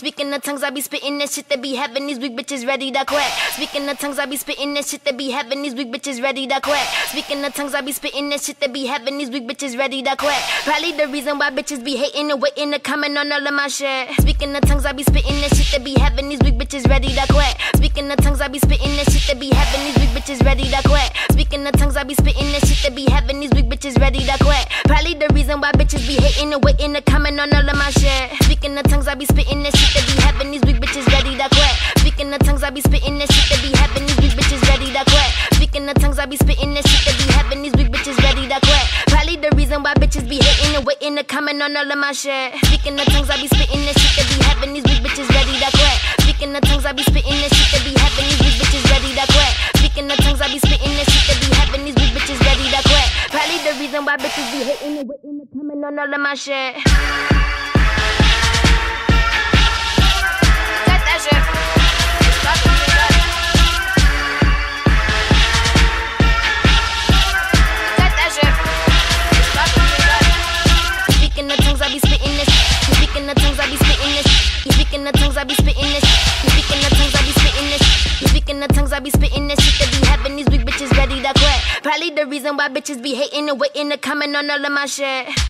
Speaking of tongues, I be spitting that shit that be having these weak bitches ready to quit. Speaking of tongues, I be spitting that shit that be having these weak bitches ready to quit. Speaking of tongues, I be spitting that shit that be having these weak bitches ready to quit. Probably the reason why bitches be hating and waiting to comment on all of my shit. Speaking of tongues, I be spitting that shit that be having these weak bitches ready to quit. Speaking of tongues, I be spitting that shit that be having these weak bitches ready to quit. Speaking of tongues, I be spitting that shit that be having these weak bitches ready to quit. Probably the reason why bitches be hating and waiting to comment on all of my shit. Speaking of tongues, I be spitting that shit that be having these weak bitches ready to quit. Speaking of tongues, I be spitting that shit that be having these weak bitches ready to quit. Speaking of tongues, I be spitting that shit that be having these weak bitches ready to quit. Probably the reason why bitches be hating and waiting to comment on all of my shit. Speaking of tongues, I be spitting that shit that be having these weak bitches ready to quit. Speaking of tongues, I be spitting that shit that be having these weak bitches hating and waiting to comment on all of my shit. That shit. That shit. Speaking of tongues, I be spitting this. Speaking of tongues, I be spitting this. Speaking of tongues, I be spitting this. Speaking of tongues, I be spitting this. Speaking of tongues, I be spitting this shit that be having these weak bitches ready to quit. Probably the reason why bitches be hating and waiting to comment on all of my shit.